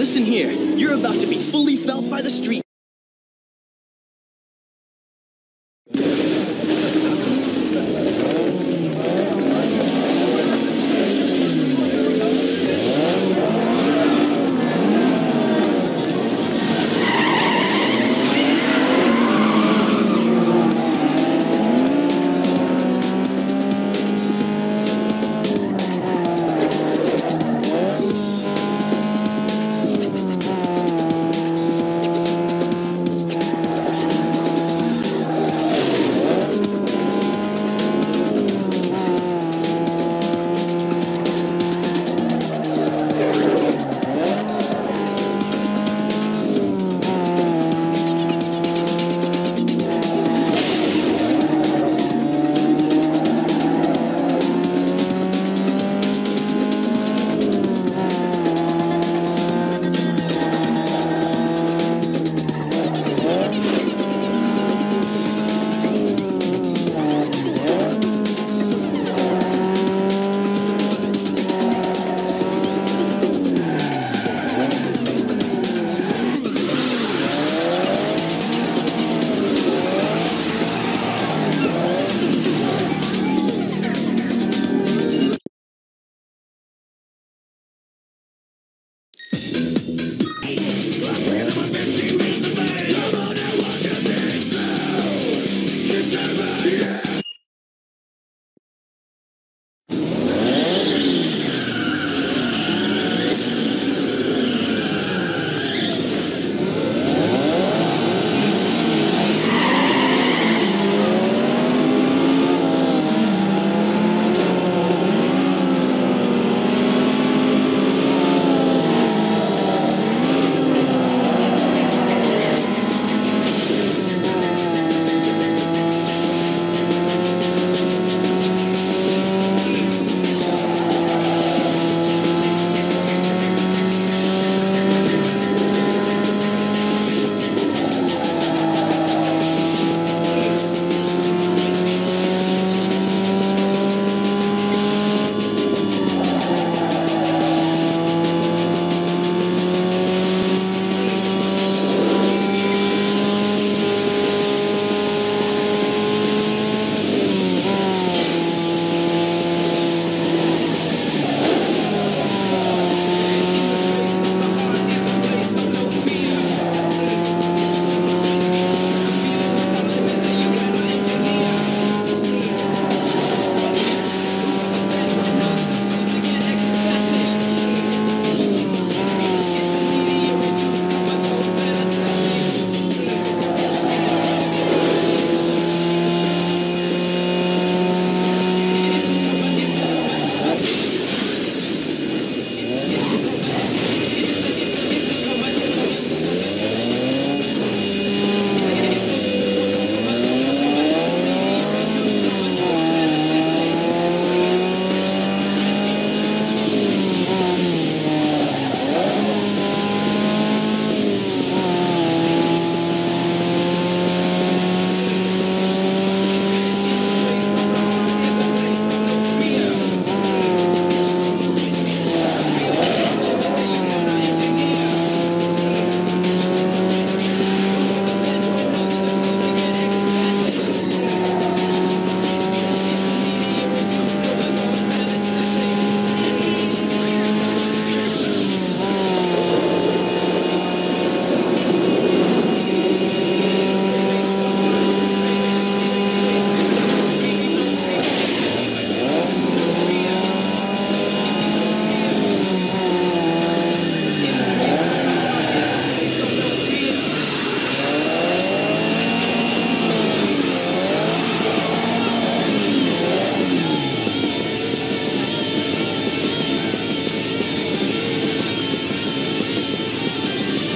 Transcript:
listen here. You're about to be fully felt by the street.